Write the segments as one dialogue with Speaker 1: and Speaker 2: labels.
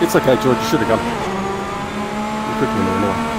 Speaker 1: It's okay, George. You should have gone. You're quicker than.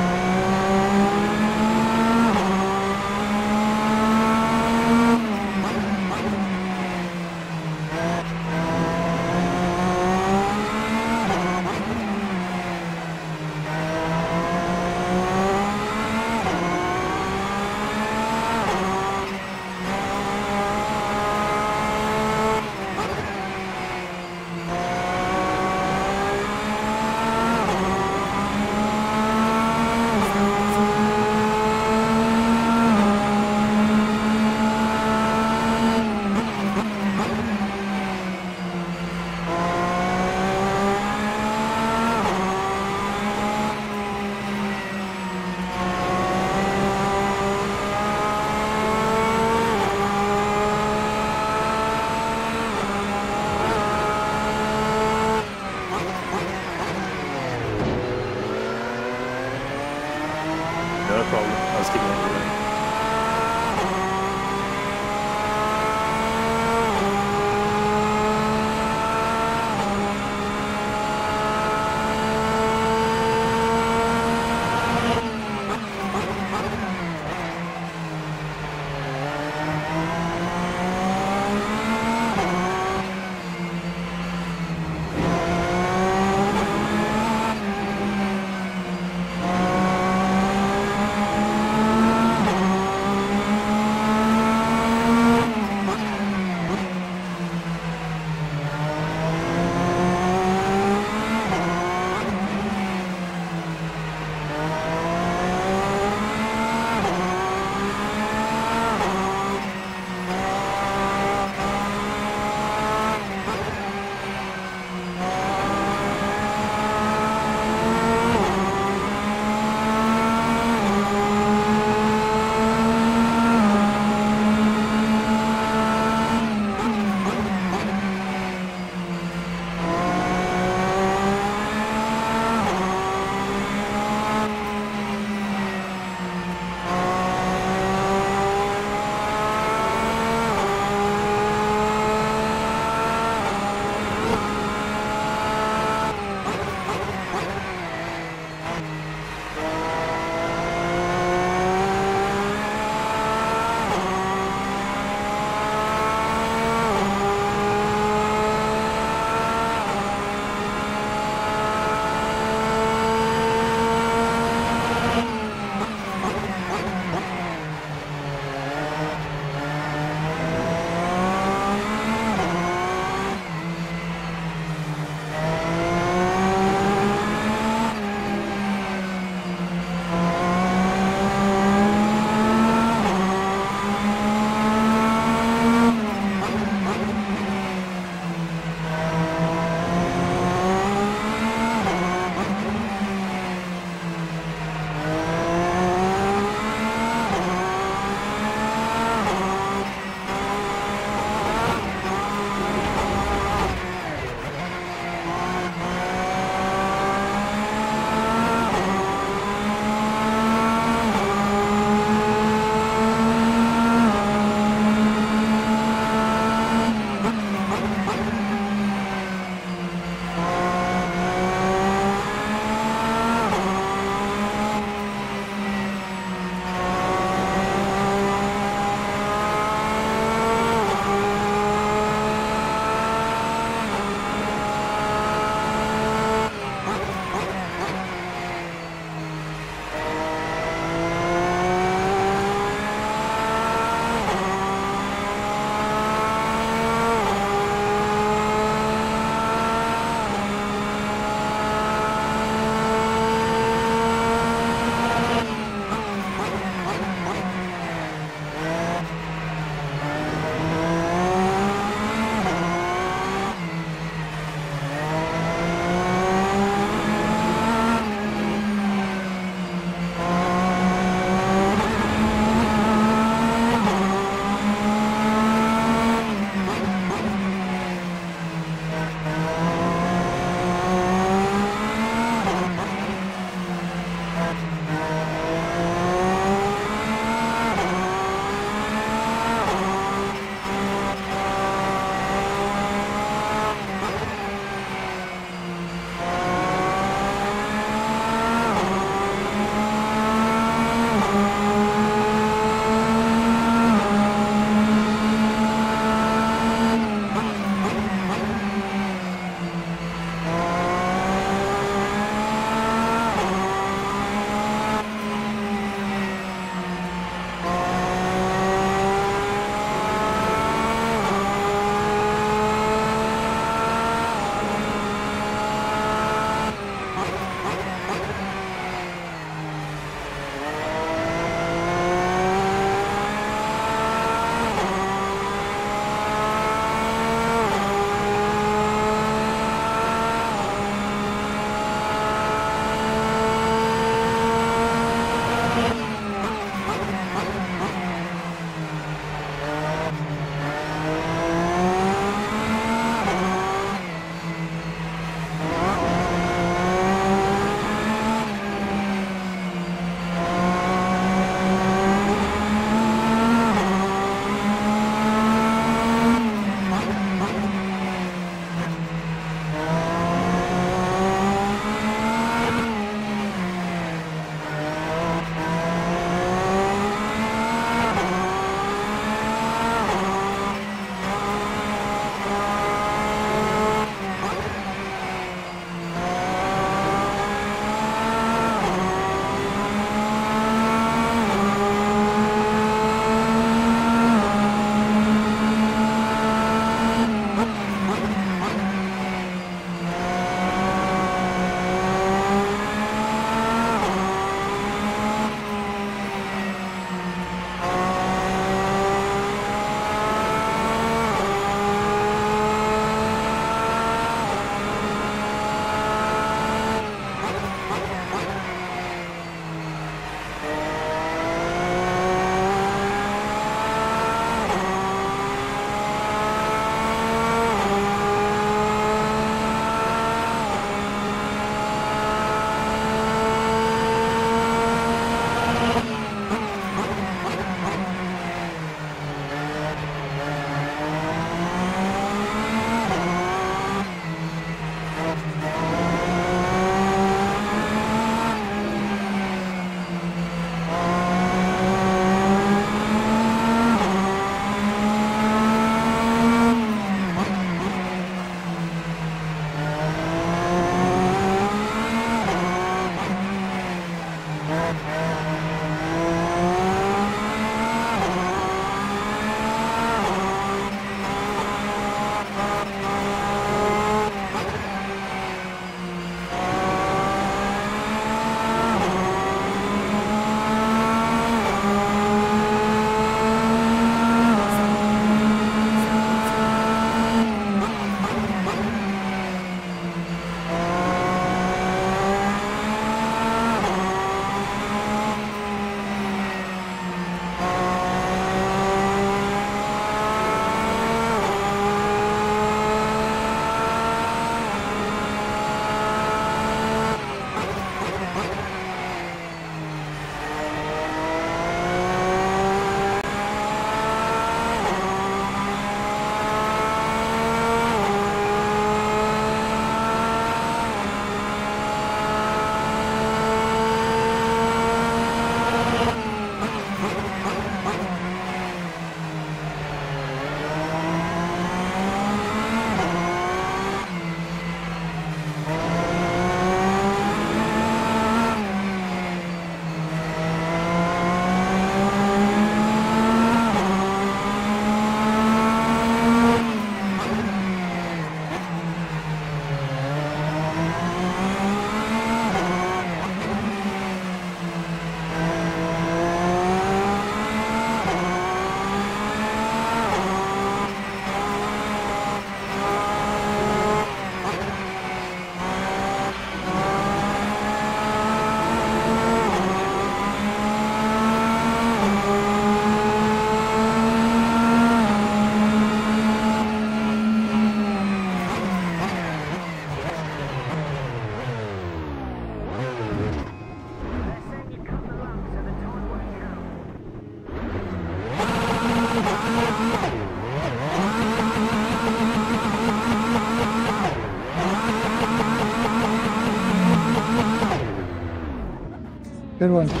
Speaker 2: Good one.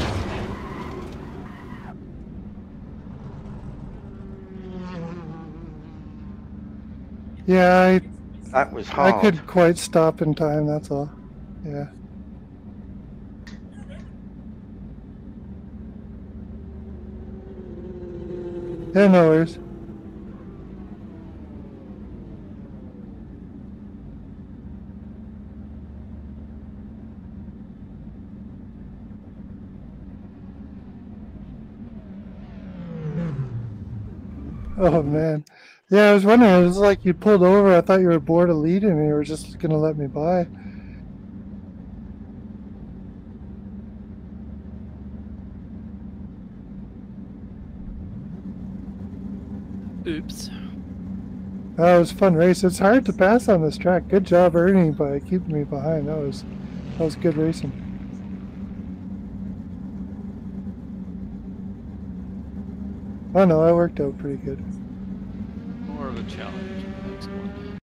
Speaker 2: Yeah,
Speaker 3: That was
Speaker 2: I,
Speaker 3: hard.
Speaker 2: I could quite stop in time, that's all. Yeah. Yeah, no worries. Oh man. Yeah, I was wondering. It was like you pulled over. I thought you were bored of leading and you were just gonna let me by.
Speaker 4: Oops.
Speaker 2: Oh, that was a fun race. It's hard to pass on this track. Good job, Ernie, by keeping me behind. That was that was good racing. Oh no, that worked out pretty good.
Speaker 4: Challenge.